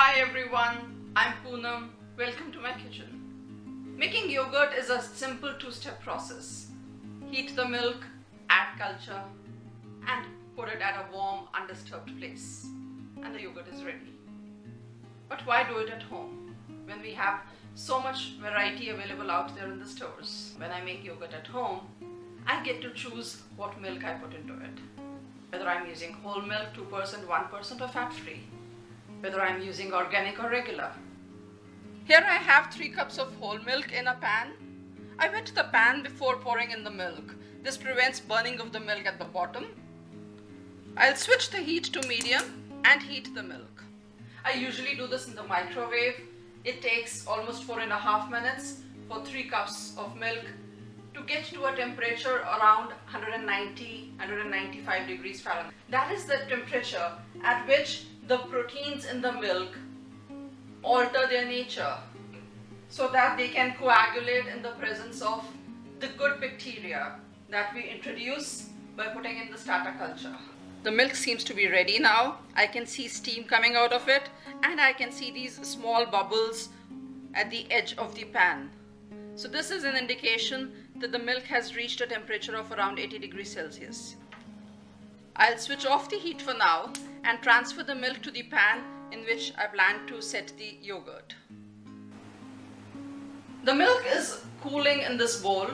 Hi everyone, I'm Poonam. Welcome to my kitchen. Making yogurt is a simple two-step process. Heat the milk, add culture and put it at a warm, undisturbed place. And the yogurt is ready. But why do it at home when we have so much variety available out there in the stores? When I make yogurt at home, I get to choose what milk I put into it. Whether I'm using whole milk, 2%, 1% or fat-free. Whether I'm using organic or regular. Here I have 3 cups of whole milk in a pan. I wet the pan before pouring in the milk. This prevents burning of the milk at the bottom. I'll switch the heat to medium and heat the milk. I usually do this in the microwave. It takes almost four and a half minutes for 3 cups of milk to get to a temperature around 190 195 degrees Fahrenheit. That is the temperature at which the proteins in the milk alter their nature so that they can coagulate in the presence of the good bacteria that we introduce by putting in the starter culture. The milk seems to be ready now. I can see steam coming out of it and I can see these small bubbles at the edge of the pan. So this is an indication that the milk has reached a temperature of around 80 degrees Celsius. I'll switch off the heat for now and transfer the milk to the pan in which I plan to set the yogurt. The milk is cooling in this bowl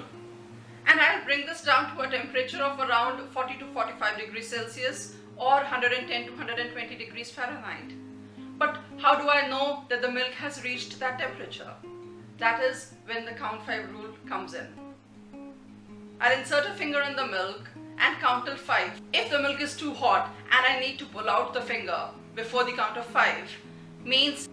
and I'll bring this down to a temperature of around 40 to 45 degrees Celsius or 110 to 120 degrees Fahrenheit. But how do I know that the milk has reached that temperature? That is when the count 5 rule comes in. I'll insert a finger in the milk and count till 5. If the milk is too hot and I need to pull out the finger before the count of 5, means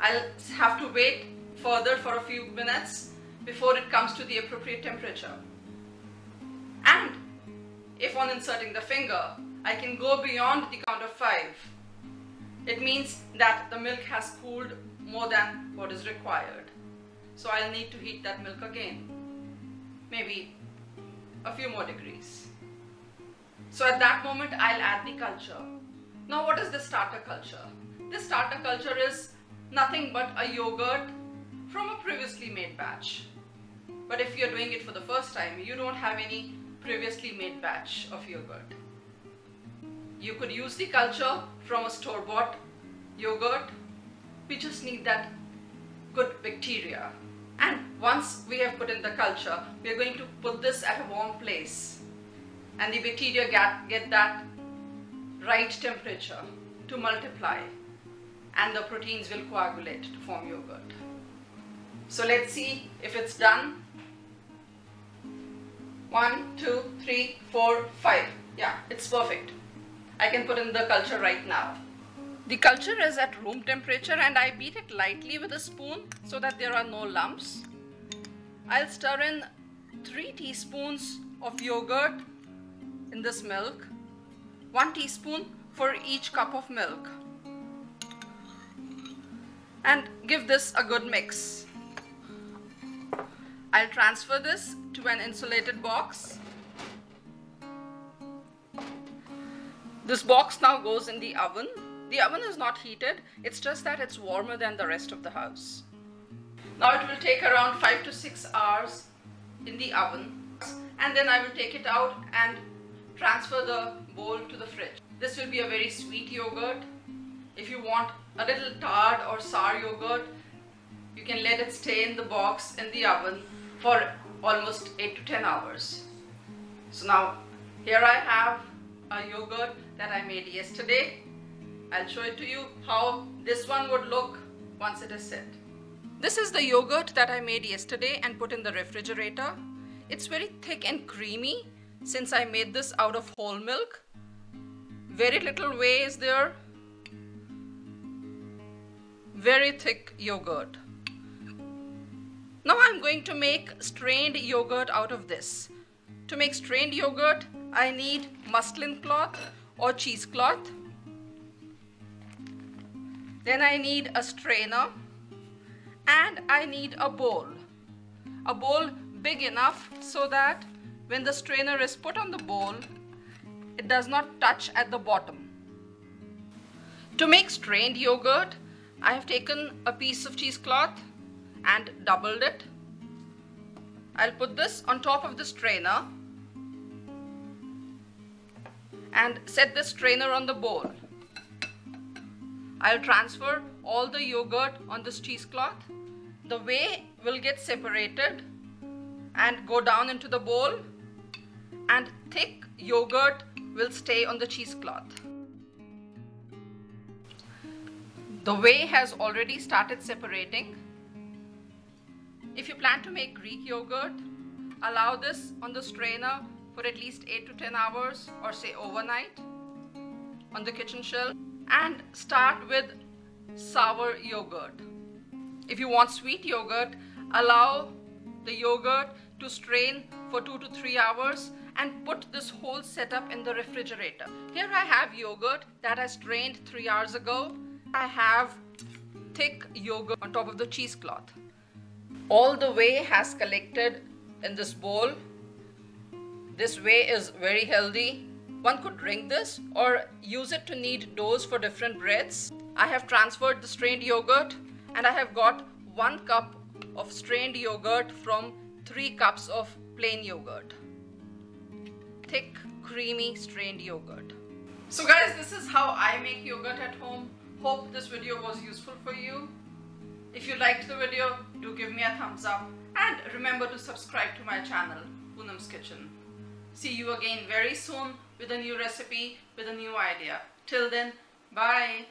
I'll have to wait further for a few minutes before it comes to the appropriate temperature. And if on inserting the finger, I can go beyond the count of 5, it means that the milk has cooled more than what is required. So I'll need to heat that milk again, maybe a few more degrees. So at that moment, I'll add the culture. Now what is the starter culture? This starter culture is nothing but a yogurt from a previously made batch. But if you're doing it for the first time, you don't have any previously made batch of yogurt. You could use the culture from a store-bought yogurt. We just need that good bacteria. And once we have put in the culture, we are going to put this at a warm place. And the bacteria get, get that right temperature to multiply. And the proteins will coagulate to form yogurt. So let's see if it's done. One, two, three, four, five. Yeah, it's perfect. I can put in the culture right now. The culture is at room temperature and I beat it lightly with a spoon so that there are no lumps. I'll stir in 3 teaspoons of yogurt in this milk. 1 teaspoon for each cup of milk. And give this a good mix. I'll transfer this to an insulated box. This box now goes in the oven. The oven is not heated, it's just that it's warmer than the rest of the house. Now it will take around 5 to 6 hours in the oven and then I will take it out and transfer the bowl to the fridge. This will be a very sweet yogurt. If you want a little tart or sour yogurt, you can let it stay in the box in the oven for almost 8 to 10 hours. So now here I have a yogurt that I made yesterday. I'll show it to you how this one would look once it is set. This is the yogurt that I made yesterday and put in the refrigerator. It's very thick and creamy since I made this out of whole milk. Very little whey is there. Very thick yogurt. Now I'm going to make strained yogurt out of this. To make strained yogurt, I need muslin cloth or cheesecloth. Then I need a strainer and I need a bowl. A bowl big enough so that when the strainer is put on the bowl, it does not touch at the bottom. To make strained yogurt, I have taken a piece of cheesecloth and doubled it. I'll put this on top of the strainer and set the strainer on the bowl. I'll transfer all the yogurt on this cheesecloth. The whey will get separated and go down into the bowl and thick yogurt will stay on the cheesecloth. The whey has already started separating. If you plan to make Greek yogurt, allow this on the strainer for at least 8 to 10 hours or say overnight on the kitchen shelf and start with sour yogurt. If you want sweet yogurt, allow the yogurt to strain for 2 to 3 hours and put this whole setup in the refrigerator. Here I have yogurt that I strained 3 hours ago. I have thick yogurt on top of the cheesecloth. All the whey has collected in this bowl. This whey is very healthy. One could drink this or use it to knead doughs for different breads. I have transferred the strained yogurt and I have got one cup of strained yogurt from three cups of plain yogurt. Thick, creamy strained yogurt. So guys, this is how I make yogurt at home. Hope this video was useful for you. If you liked the video, do give me a thumbs up and remember to subscribe to my channel, Poonam's Kitchen. See you again very soon with a new recipe, with a new idea. Till then, bye.